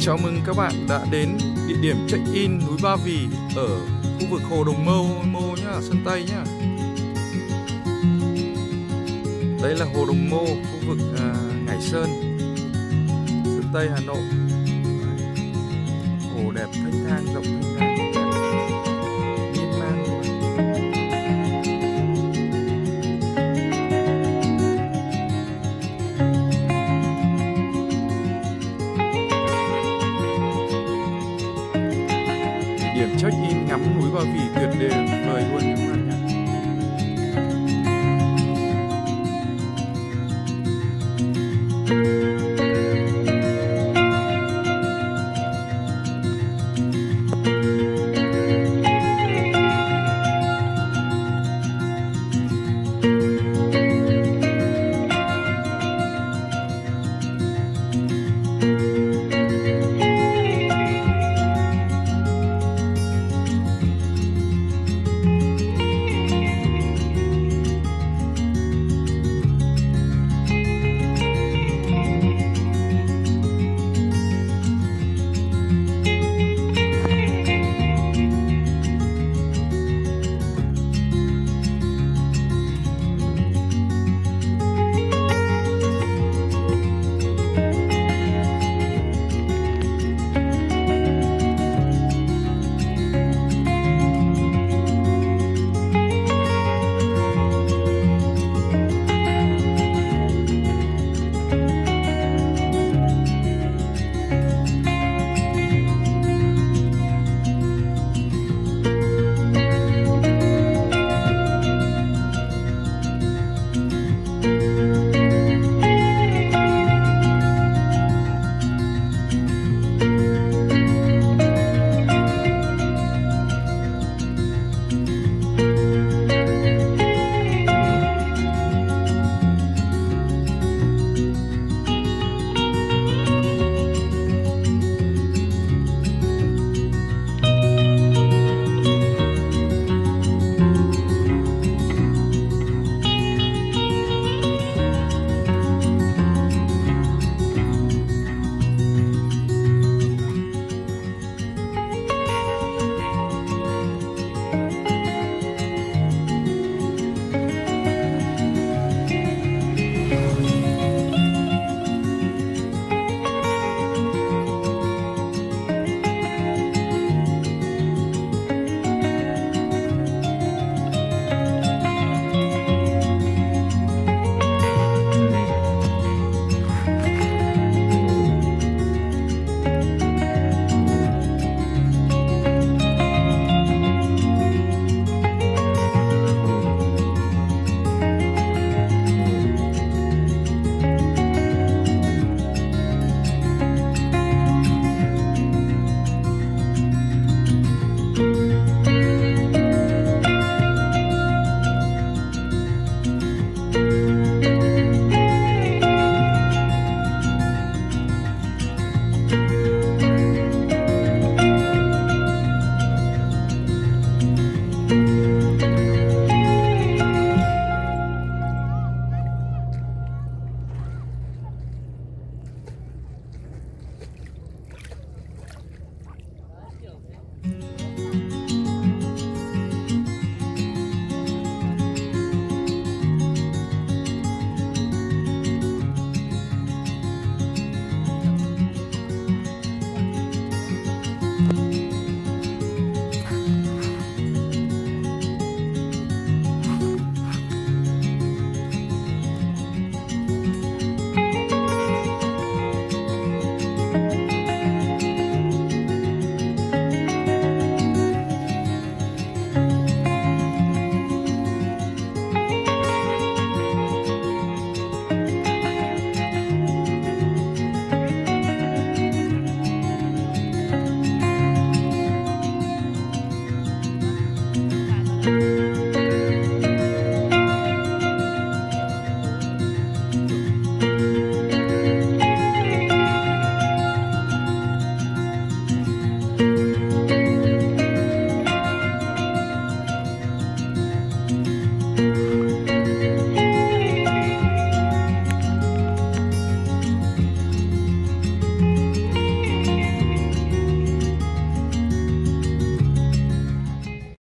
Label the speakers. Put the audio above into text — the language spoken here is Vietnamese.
Speaker 1: Chào mừng các bạn đã đến địa điểm check-in núi Ba Vì ở khu vực Hồ Đồng Mâu, Mô nhá, Sơn Tây nhá. Đây là Hồ Đồng Mô, khu vực à, Ngải Sơn, Sơn Tây Hà Nội. Hồ đẹp thanh thang, rộng thanh thang, điểm check-in ngắm núi Ba Vì tuyệt đẹp vời luôn các bạn nhé.